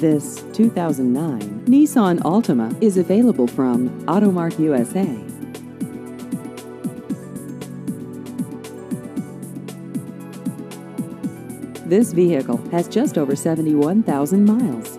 This 2009 Nissan Altima is available from Auto Mart USA. This vehicle has just over 71,000 miles.